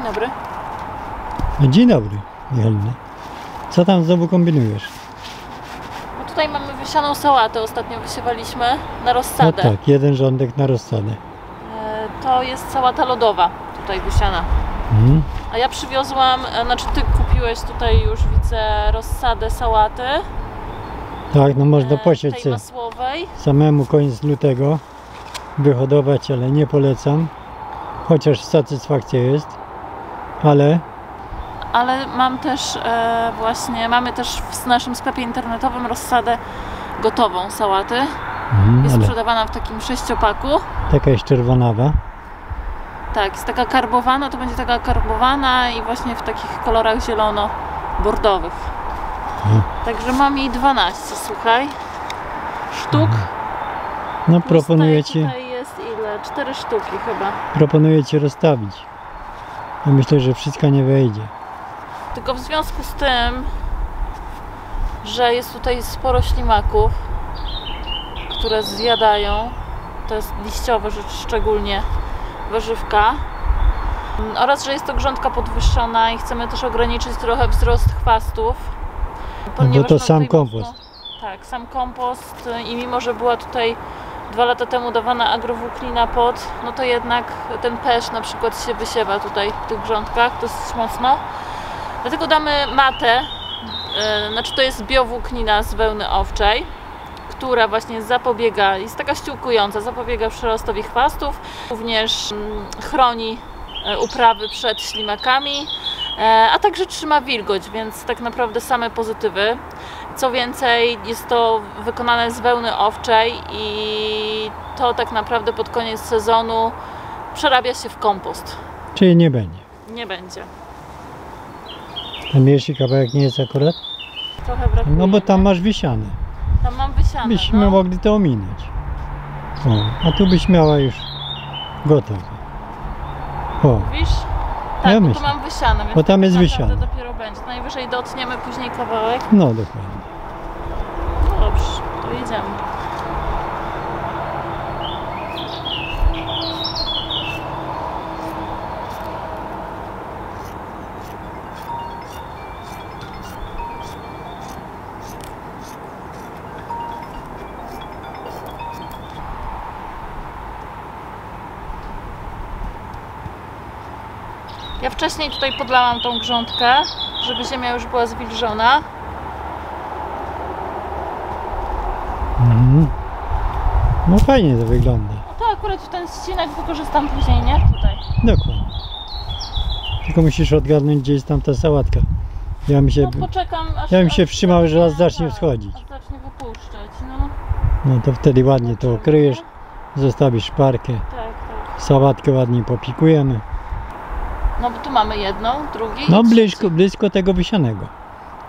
Dzień dobry. No, Dzień dobry, Michalina. Co tam znowu kombinujesz? No tutaj mamy wysianą sałatę, ostatnio wysiewaliśmy na No rozsadę. tak, jeden rządek na rozsadę. E, To jest sałata lodowa, tutaj wysiana. Mhm. A ja przywiozłam, e, znaczy ty kupiłeś tutaj już widzę rozsadę sałaty. Tak, no można e, posieć tej masłowej. samemu koniec lutego, wyhodować, ale nie polecam. Chociaż satysfakcja jest, ale Ale mam też e, właśnie, mamy też w naszym sklepie internetowym rozsadę gotową sałaty. mhm, Jest ale sprzedawana w takim sześciopaku. taka jest czerwonawa. Tak, jest taka karbowana, to będzie taka karbowana i właśnie w takich kolorach zielono-bordowych. Mhm. Także mam jej 12, słuchaj. Sztuk. No Plus proponuję ci, Tutaj jest ile? 4 sztuki chyba. proponuję ci rozstawić. Ja myślę, że wszystko nie wejdzie. Tylko w związku z tym, że jest tutaj sporo ślimaków, które zjadają, to jest liściowe rzecz, szczególnie warzywka, oraz że jest to grządka podwyższona i chcemy też ograniczyć trochę wzrost chwastów. ponieważ to no sam kompost. Mocno, tak, sam kompost i mimo, że była tutaj dwa lata temu dawana agrowłóknina pod, no to jednak ten pesz na przykład się wysiewa tutaj w tych grządkach dosyć mocno. Dlatego damy matę, yy, znaczy to jest biowłóknina z wełny owczej, która właśnie zapobiega, jest taka ściółkująca, zapobiega przyrostowi chwastów, również mm, chroni e, uprawy przed ślimakami, e, a także trzyma wilgoć, więc tak naprawdę same pozytywy. Co więcej, jest to wykonane z wełny owczej i to tak naprawdę pod koniec sezonu przerabia się w kompost. Czyli nie będzie. Nie będzie. Ten mniejszy kawałek nie jest akurat? Trochę brakuje. No bo tam masz wisiane. Tam mam wysiane. Byśmy no. mogli to ominąć. O, a tu byś miała już gotowe. O, Widzisz? Tak, Ja bo tu mam wysiane, więc Bo tam to jest tak wysiane. dopiero będzie. Najwyżej dotniemy później kawałek. no dokładnie. No dobrze, to jedziemy. Ja wcześniej tutaj podlałam tą grządkę, żeby ziemia już była zwilżona. Mhm. No fajnie to wygląda. No to akurat ten ścinek wykorzystam później, nie? Tutaj. Dokładnie. Tylko musisz odgadnąć, gdzie jest tam ta sałatka. Ja mi się, No poczekam aż... ja bym się wstrzymał, że raz zacznie wschodzić. Zacznie wypuszczać, no. No to wtedy ładnie to okryjesz, zostawisz szparkę, Tak, tak. sałatkę ładnie popikujemy. No bo tu mamy jedną, drugi No blisko, blisko tego wysianego.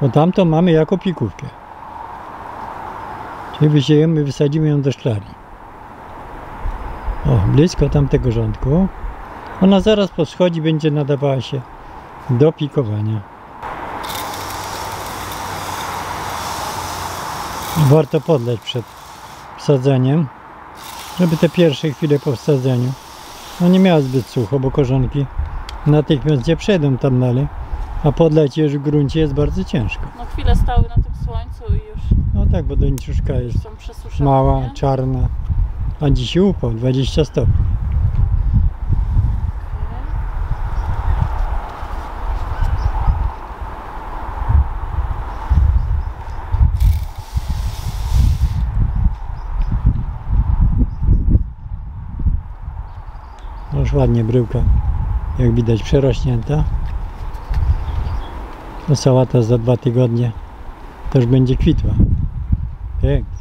Bo tamto mamy jako pikówkę. Czyli wysiejemy, wysadzimy ją do szklarni. O, blisko tamtego rządku. Ona zaraz po schodzi będzie nadawała się do pikowania. Warto podleć przed wsadzeniem, żeby te pierwsze chwile po wsadzeniu no nie miała zbyt sucho, bo korzonki natychmiast nie przejdą tam dalej, a podleć je już w gruncie jest bardzo ciężko. No chwilę stały na tym słońcu i już No tak, bo doniczuszka jest są przesuszone. mała, nie? czarna, a dzisiaj upał 20 stopni. Już ładnie bryłka, jak widać, przerośnięta. To sałata za dwa tygodnie też będzie kwitła. Pięknie.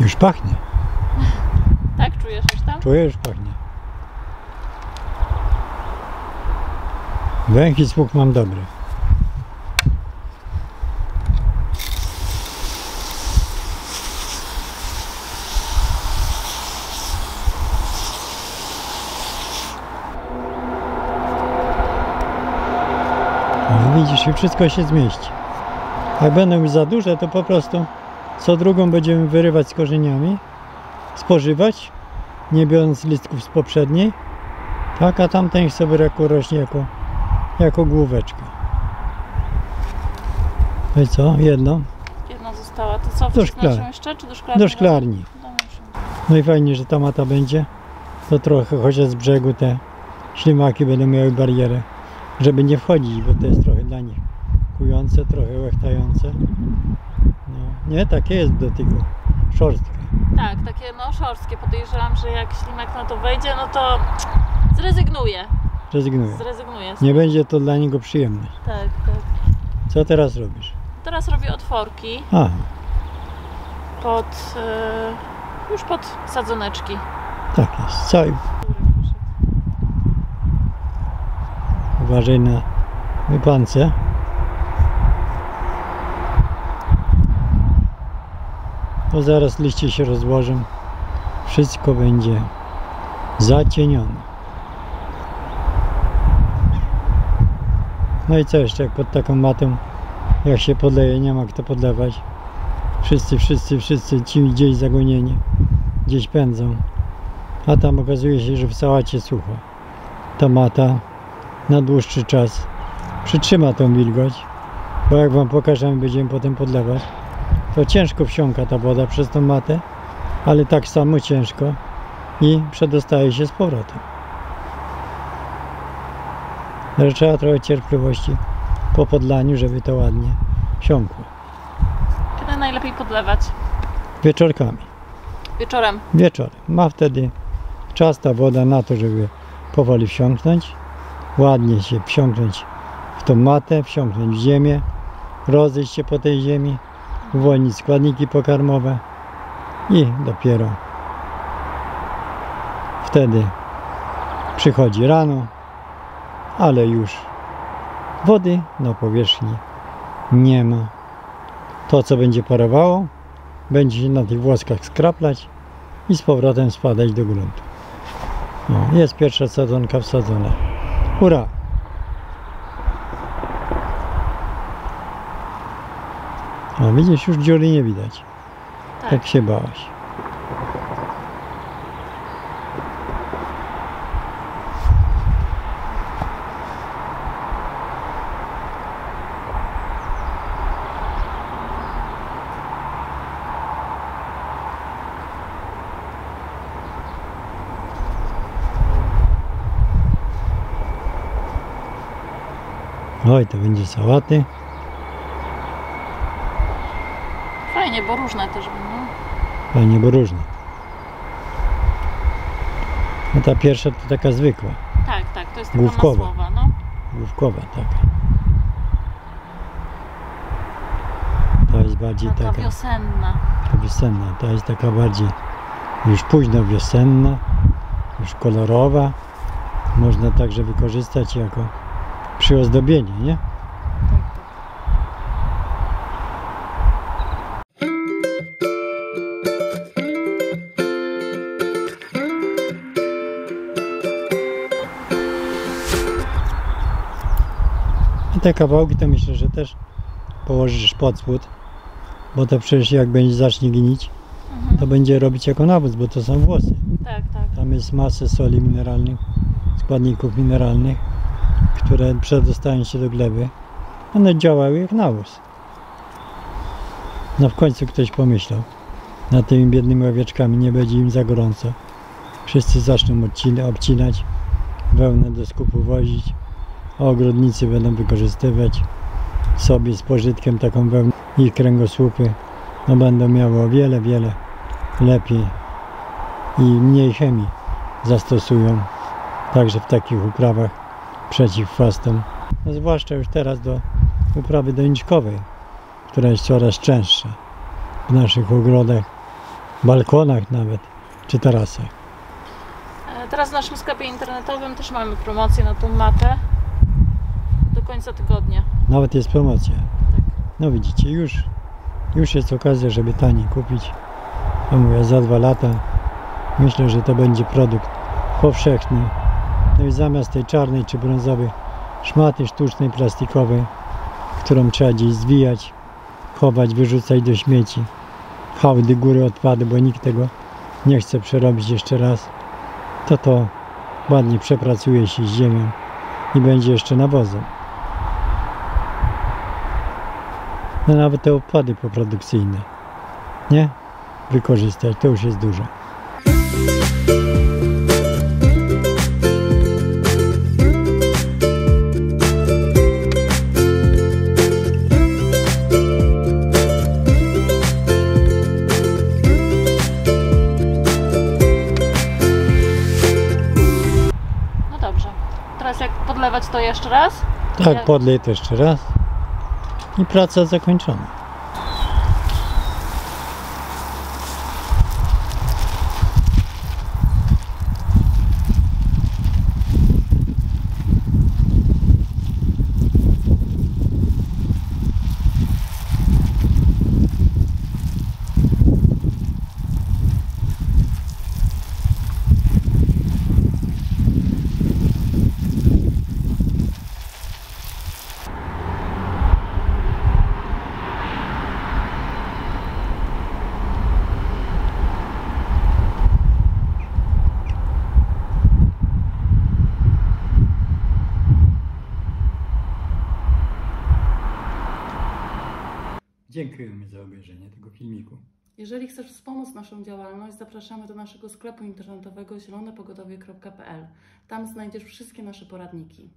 Już pachnie. Tak czujesz już tam? Czuję, już pachnie. Węch i słuch mam dobry. No widzisz, i wszystko się zmieści. Jak będą już za duże, to po prostu Co drugą będziemy wyrywać z korzeniami, spożywać, nie biorąc listków z poprzedniej. Tak, a tamten niech sobie jako rośnie jako, jako główeczka. No i co? Jedno? Jedna została. To co, Do szklarni. jeszcze, czy do szklarni? Do szklarni. No i fajnie, że ta mata będzie. To trochę chociaż z brzegu te ślimaki będą miały barierę, żeby nie wchodzić, bo to jest trochę dla nich kujące, trochę łechtające. No, nie, takie jest do tego szorstkie. Tak, takie no szorstkie. Podejrzewam, że jak ślimak na to wejdzie, no to zrezygnuje. Zrezygnuje. z Nie będzie to dla niego przyjemność. Tak, tak. Co teraz robisz? Teraz robię otworki A, pod, e, już pod sadzoneczki. tak jest. Cały. Uważaj na wypance. Bo zaraz liście się rozłożą. Wszystko będzie zacienione. No i co jeszcze, jak pod taką matą, jak się podleje, nie ma kto podlewać. Wszyscy, wszyscy, wszyscy ci gdzieś zagonieni, gdzieś pędzą. A tam okazuje się, że w sałacie sucho. Ta mata na dłuższy czas przytrzyma tą wilgoć, bo jak Wam pokażemy, będziemy potem podlewać, to ciężko wsiąka ta woda przez tą matę, ale tak samo ciężko i przedostaje się z powrotem. Ale trzeba trochę cierpliwości po podlaniu, żeby to ładnie wsiąkło. Kiedy najlepiej podlewać? Wieczorkami. Wieczorem. wieczorem. Ma wtedy czas ta woda na to, żeby powoli wsiąknąć, ładnie się wsiąknąć tą matę, wsiąknąć w ziemię, rozejść się po tej ziemi, uwolnić składniki pokarmowe i dopiero wtedy przychodzi rano, ale już wody na powierzchni nie ma. To, co będzie parowało, będzie się na tych włoskach skraplać i z powrotem spadać do gruntu. No, jest pierwsza sadzonka wsadzona. Hurra! O, widzisz, już dziury nie widać. Tak. Tak się bałaś. Oj, to będzie sałaty. Fajnie, bo różne też będą. Fajnie, bo różne. No ta pierwsza to taka zwykła, Tak, tak, to jest taka Główkowa. masłowa, no. główkowa taka. Ta jest bardziej Taka taka wiosenna. wiosenna, ta jest taka bardziej już późno wiosenna, już kolorowa. Można także wykorzystać jako przyozdobienie, nie? Te kawałki to myślę, że też położysz pod spód, bo to przecież jak będzie zacznie gnić, Mhm. to będzie robić jako nawóz, bo to są włosy. Tak, tak. Tam jest masę soli mineralnych, składników mineralnych, które przedostają się do gleby. One działały jak nawóz. No w końcu ktoś pomyślał, nad tymi biednymi owieczkami nie będzie im za gorąco. Wszyscy zaczną odcina, obcinać, wełnę do skupu wozić, ogrodnicy będą wykorzystywać sobie z pożytkiem taką wełnę i kręgosłupy no będą miały o wiele, wiele lepiej i mniej chemii zastosują także w takich uprawach przeciw chwastom. No zwłaszcza już teraz do uprawy doniczkowej, która jest coraz częstsza w naszych ogrodach, balkonach nawet, czy tarasach. E, Teraz w naszym sklepie internetowym też mamy promocję na tą matę. Do końca tygodnia. Nawet jest promocja. No widzicie, już, już jest okazja, żeby taniej kupić. A mówię, za dwa lata myślę, że to będzie produkt powszechny. No i zamiast tej czarnej czy brązowej szmaty sztucznej, plastikowej, którą trzeba gdzieś zwijać, chować, wyrzucać do śmieci, hałdy, góry odpady, bo nikt tego nie chce przerobić jeszcze raz, to to ładnie przepracuje się z ziemią i będzie jeszcze nawozem. No nawet te odpady poprodukcyjne, nie? Wykorzystać, to już jest dużo. No dobrze. Teraz jak podlewać to jeszcze raz? Tak, podlej to jeszcze raz i praca zakończona. Dziękujemy za obejrzenie tego filmiku. Jeżeli chcesz wspomóc naszą działalność, zapraszamy do naszego sklepu internetowego zielonepogodowie.pl. Tam znajdziesz wszystkie nasze poradniki.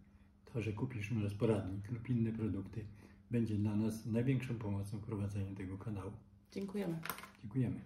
To, że kupisz u nas poradnik lub inne produkty, będzie dla nas największą pomocą w prowadzeniu tego kanału. Dziękujemy. Dziękujemy.